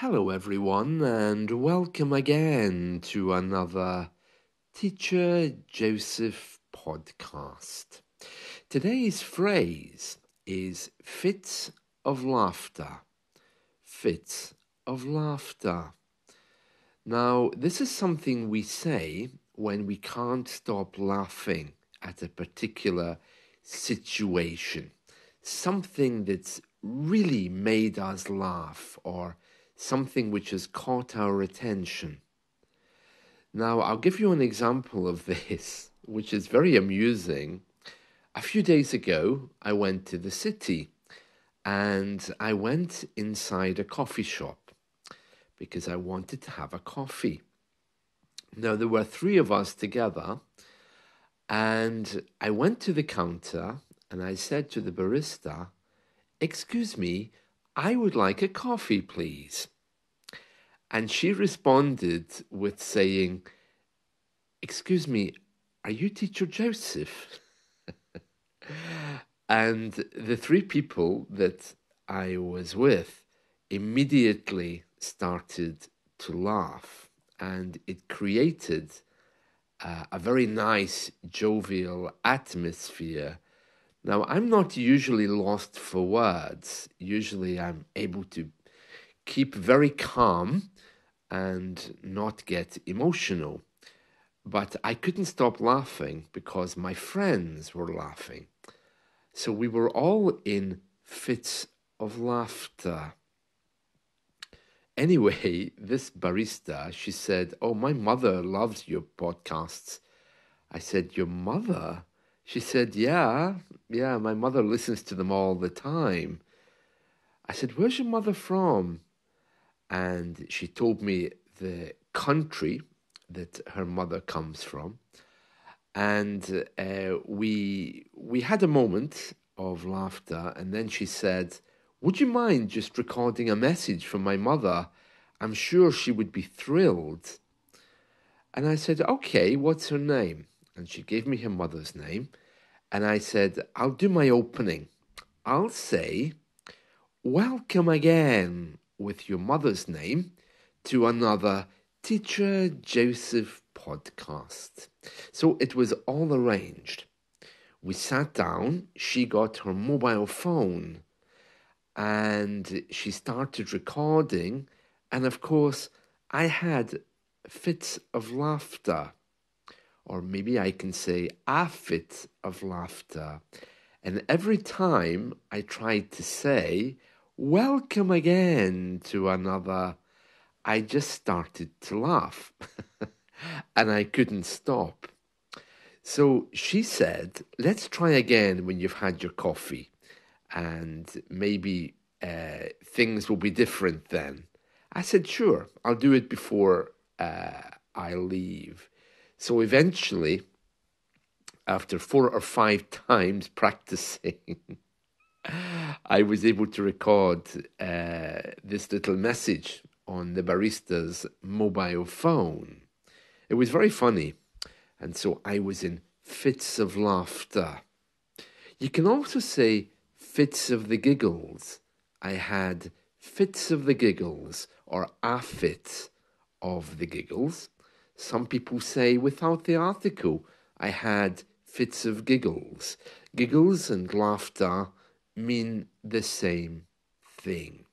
Hello, everyone, and welcome again to another Teacher Joseph podcast. Today's phrase is fits of laughter. Fits of laughter. Now, this is something we say when we can't stop laughing at a particular situation. Something that's really made us laugh or something which has caught our attention. Now, I'll give you an example of this, which is very amusing. A few days ago, I went to the city and I went inside a coffee shop because I wanted to have a coffee. Now, there were three of us together, and I went to the counter and I said to the barista, Excuse me, I would like a coffee, please. And she responded with saying, Excuse me, are you teacher Joseph? and the three people that I was with immediately started to laugh, and it created uh, a very nice, jovial atmosphere now, I'm not usually lost for words. Usually, I'm able to keep very calm and not get emotional. But I couldn't stop laughing because my friends were laughing. So we were all in fits of laughter. Anyway, this barista, she said, Oh, my mother loves your podcasts. I said, Your mother? She said, Yeah, yeah, my mother listens to them all the time. I said, Where's your mother from? And she told me the country that her mother comes from. And uh, we, we had a moment of laughter, and then she said, Would you mind just recording a message from my mother? I'm sure she would be thrilled. And I said, Okay, what's her name? And she gave me her mother's name. And I said, I'll do my opening. I'll say, Welcome again with your mother's name to another Teacher Joseph podcast. So it was all arranged. We sat down, she got her mobile phone, and she started recording. And of course, I had fits of laughter or maybe I can say a fit of laughter. And every time I tried to say, Welcome again to another, I just started to laugh. and I couldn't stop. So she said, Let's try again when you've had your coffee, and maybe uh, things will be different then. I said, Sure, I'll do it before uh, I leave. So eventually, after four or five times practicing, I was able to record uh, this little message on the barista's mobile phone. It was very funny, and so I was in fits of laughter. You can also say fits of the giggles. I had fits of the giggles or a fit of the giggles. Some people say without the article, I had fits of giggles. Giggles and laughter mean the same thing.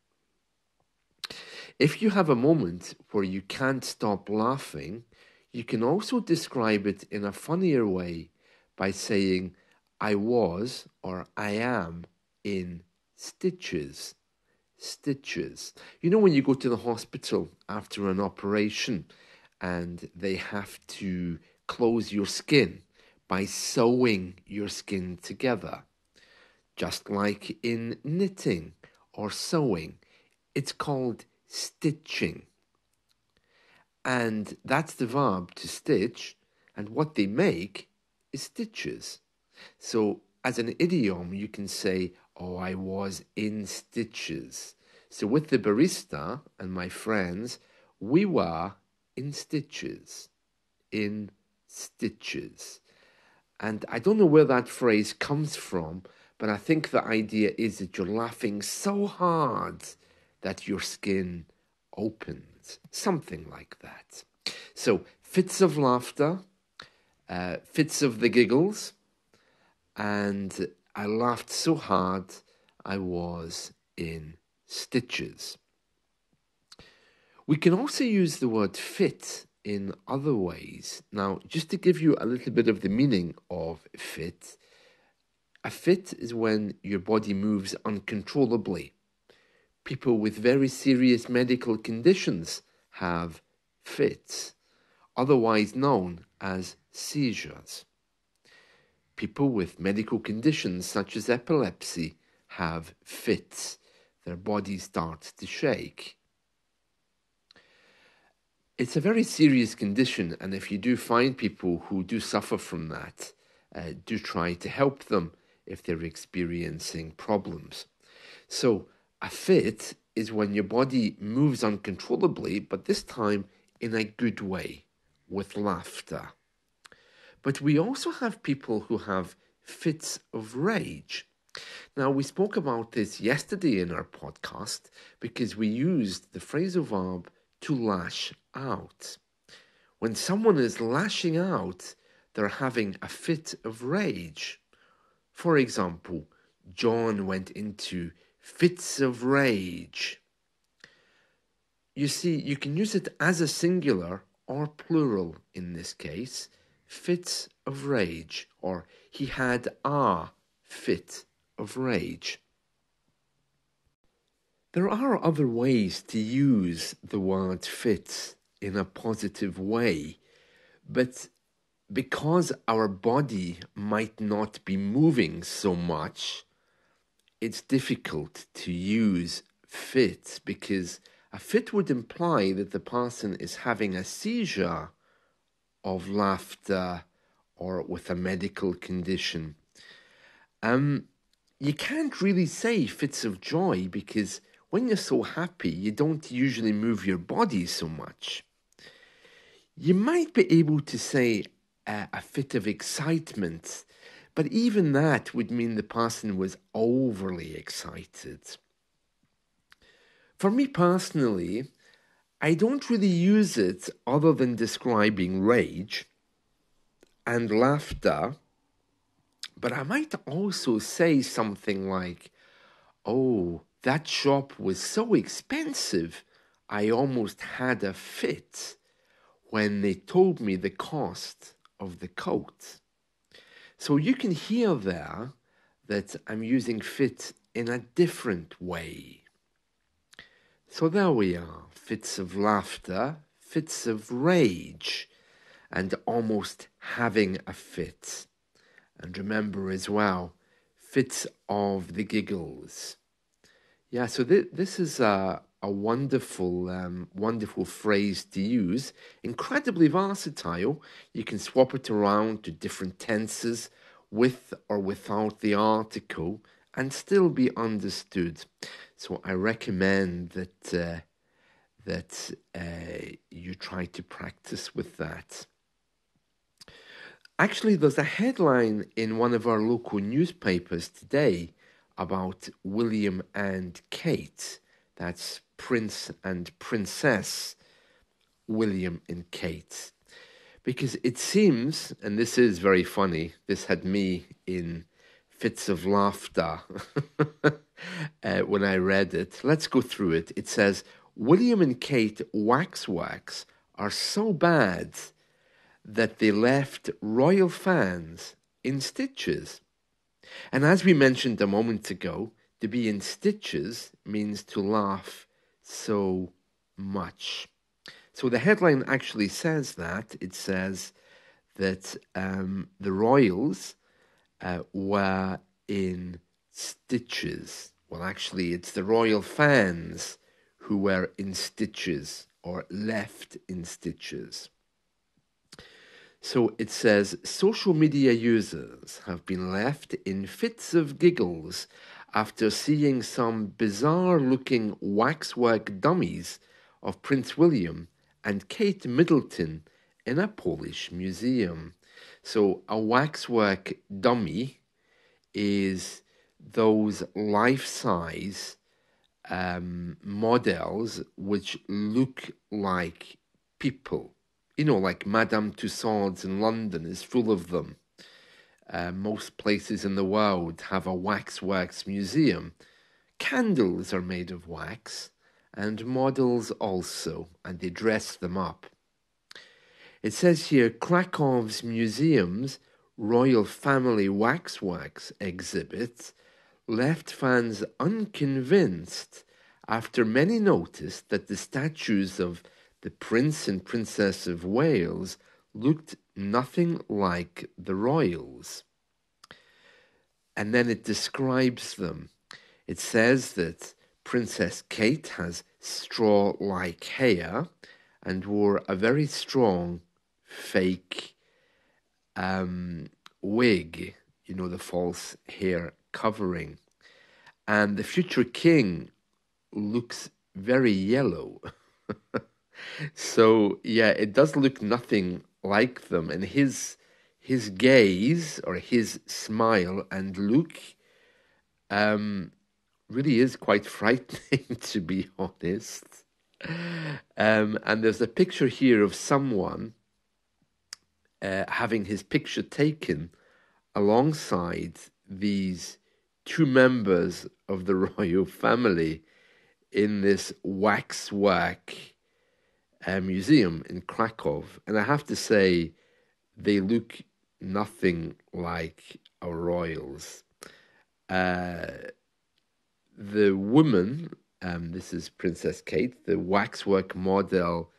If you have a moment where you can't stop laughing, you can also describe it in a funnier way by saying, I was or I am in stitches. Stitches. You know, when you go to the hospital after an operation and they have to close your skin by sewing your skin together. Just like in knitting or sewing, it's called stitching. And that's the verb to stitch, and what they make is stitches. So, as an idiom, you can say, Oh, I was in stitches. So, with the barista and my friends, we were in stitches, in stitches. And I don't know where that phrase comes from, but I think the idea is that you're laughing so hard that your skin opens. Something like that. So, fits of laughter, uh, fits of the giggles, and I laughed so hard I was in stitches. We can also use the word fit in other ways. Now, just to give you a little bit of the meaning of fit, a fit is when your body moves uncontrollably. People with very serious medical conditions have fits, otherwise known as seizures. People with medical conditions such as epilepsy have fits. Their body starts to shake. It's a very serious condition, and if you do find people who do suffer from that, uh, do try to help them if they're experiencing problems. So, a fit is when your body moves uncontrollably, but this time in a good way, with laughter. But we also have people who have fits of rage. Now, we spoke about this yesterday in our podcast because we used the phrasal verb to lash out. When someone is lashing out, they're having a fit of rage. For example, John went into fits of rage. You see, you can use it as a singular or plural in this case, fits of rage, or he had a fit of rage. There are other ways to use the word fit in a positive way, but because our body might not be moving so much, it's difficult to use fit because a fit would imply that the person is having a seizure of laughter or with a medical condition. Um, you can't really say fits of joy because when you're so happy, you don't usually move your body so much. You might be able to say a, a fit of excitement, but even that would mean the person was overly excited. For me personally, I don't really use it other than describing rage and laughter, but I might also say something like, Oh, that shop was so expensive, I almost had a fit when they told me the cost of the coat. So you can hear there that I'm using fit in a different way. So there we are fits of laughter, fits of rage, and almost having a fit. And remember as well, fits of the giggles. Yeah, so th- this is a, a wonderful, um, wonderful phrase to use. Incredibly versatile. You can swap it around to different tenses with or without the article and still be understood. So I recommend that uh, that uh, you try to practice with that. Actually, there's a headline in one of our local newspapers today about William and Kate. That's Prince and Princess William and Kate. Because it seems, and this is very funny, this had me in fits of laughter uh, when I read it. Let's go through it. It says William and Kate Waxworks are so bad that they left royal fans in stitches. And as we mentioned a moment ago, to be in stitches means to laugh so much. So the headline actually says that. It says that um, the royals uh, were in stitches. Well, actually, it's the royal fans who were in stitches or left in stitches. So it says social media users have been left in fits of giggles after seeing some bizarre looking waxwork dummies of Prince William and Kate Middleton in a Polish museum. So a waxwork dummy is those life size um, models which look like people. You know, like Madame Tussauds in London is full of them. Uh, most places in the world have a waxworks museum. Candles are made of wax, and models also, and they dress them up. It says here Krakow's museum's royal family waxworks exhibit left fans unconvinced after many noticed that the statues of the Prince and Princess of Wales looked nothing like the royals. And then it describes them. It says that Princess Kate has straw like hair and wore a very strong fake um, wig, you know, the false hair covering. And the future king looks very yellow. so yeah, it does look nothing like them. And his his gaze or his smile and look um, really is quite frightening, to be honest. Um, and there's a picture here of someone uh, having his picture taken alongside these two members of the royal family in this waxwork uh, museum in Krakow. And I have to say, they look nothing like our royals. Uh, the woman, um, this is Princess Kate, the waxwork model,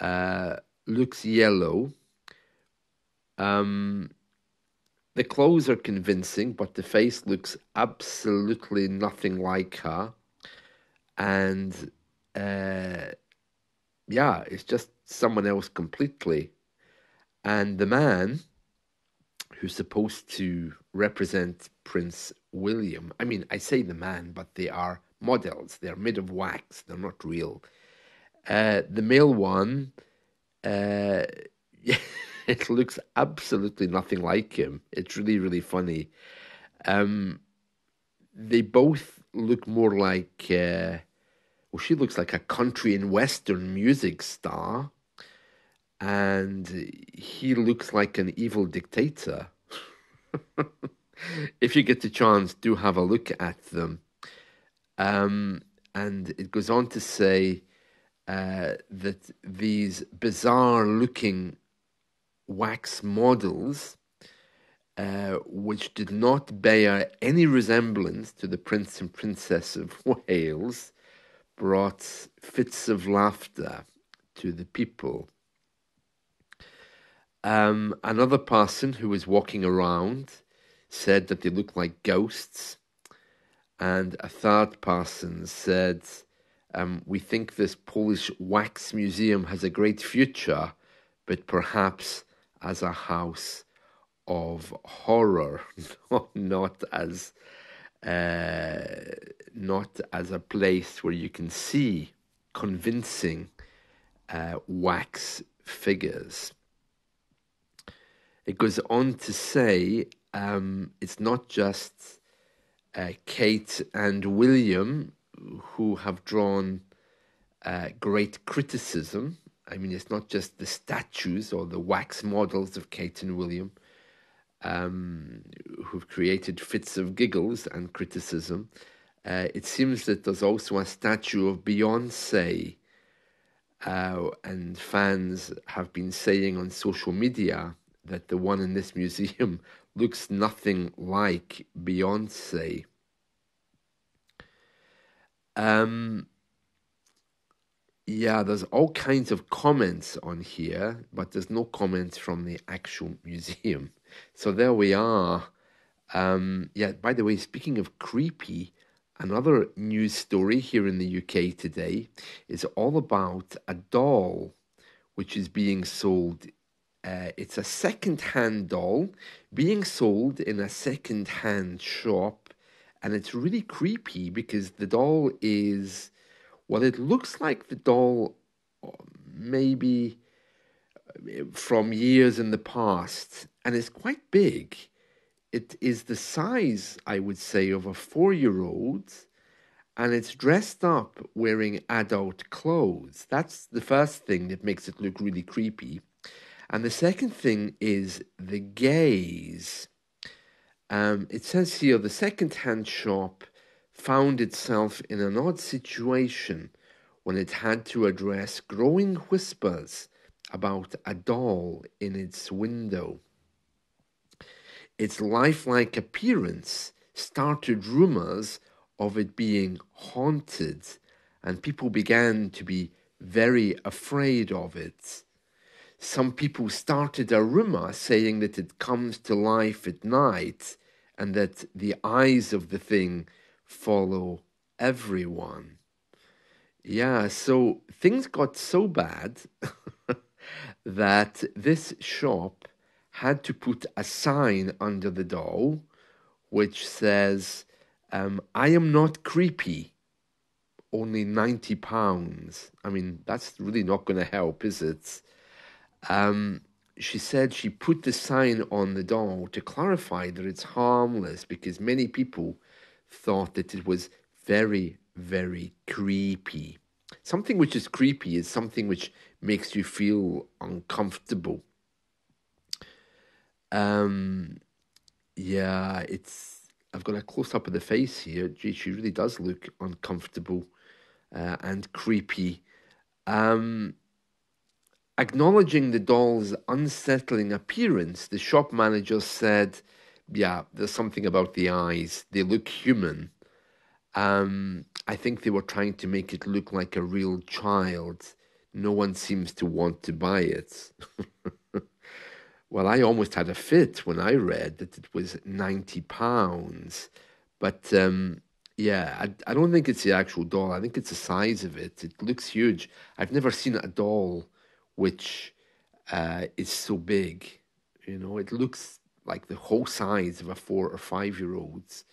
uh, looks yellow. Um, the clothes are convincing, but the face looks absolutely nothing like her. And uh, yeah, it's just someone else completely. And the man who's supposed to represent Prince William, I mean, I say the man, but they are models. They're made of wax, they're not real. Uh, the male one, uh, it looks absolutely nothing like him. It's really, really funny. Um, they both look more like, uh, well, she looks like a country and western music star, and he looks like an evil dictator. if you get the chance, do have a look at them. Um, and it goes on to say uh, that these bizarre looking wax models, uh, which did not bear any resemblance to the Prince and Princess of Wales, brought fits of laughter to the people. Um, another person who was walking around said that they looked like ghosts, and a third person said, um, We think this Polish wax museum has a great future, but perhaps as a house of horror, not as uh, not as a place where you can see convincing uh, wax figures. It goes on to say um, it's not just uh, Kate and William who have drawn uh, great criticism I mean, it's not just the statues or the wax models of Kate and William um, who've created fits of giggles and criticism. Uh, it seems that there's also a statue of Beyonce, uh, and fans have been saying on social media that the one in this museum looks nothing like Beyonce. Um, yeah, there's all kinds of comments on here, but there's no comments from the actual museum. So there we are. Um, yeah, by the way, speaking of creepy, another news story here in the UK today is all about a doll which is being sold. Uh, it's a second hand doll being sold in a second hand shop, and it's really creepy because the doll is well, it looks like the doll maybe uh, from years in the past, and it's quite big. It is the size, I would say, of a four year old, and it's dressed up wearing adult clothes. That's the first thing that makes it look really creepy. And the second thing is the gaze. Um, it says here the second hand shop found itself in an odd situation when it had to address growing whispers about a doll in its window. Its lifelike appearance started rumors of it being haunted, and people began to be very afraid of it. Some people started a rumor saying that it comes to life at night and that the eyes of the thing follow everyone. Yeah, so things got so bad that this shop had to put a sign under the doll which says, um, I am not creepy, only 90 pounds. I mean, that's really not going to help, is it? Um, she said she put the sign on the doll to clarify that it's harmless because many people thought that it was very, very creepy. Something which is creepy is something which makes you feel uncomfortable. Um, yeah, it's. I've got a close up of the face here. Gee, she really does look uncomfortable uh, and creepy. Um, acknowledging the doll's unsettling appearance, the shop manager said, "Yeah, there's something about the eyes. They look human." Um, I think they were trying to make it look like a real child. No one seems to want to buy it. well, I almost had a fit when I read that it was ninety pounds, but um, yeah, I, I don't think it's the actual doll. I think it's the size of it. It looks huge. I've never seen a doll which uh, is so big. You know, it looks like the whole size of a four or five year old's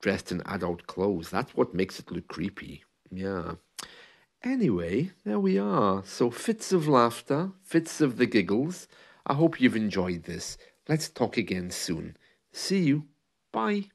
dressed in adult clothes. That's what makes it look creepy. Yeah. Anyway, there we are. So, fits of laughter, fits of the giggles. I hope you've enjoyed this. Let's talk again soon. See you. Bye.